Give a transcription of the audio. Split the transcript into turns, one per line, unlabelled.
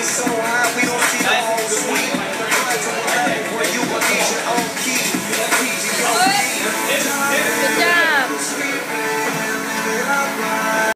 we so high, we don't see the whole suite. Where you will need your own key. Good job.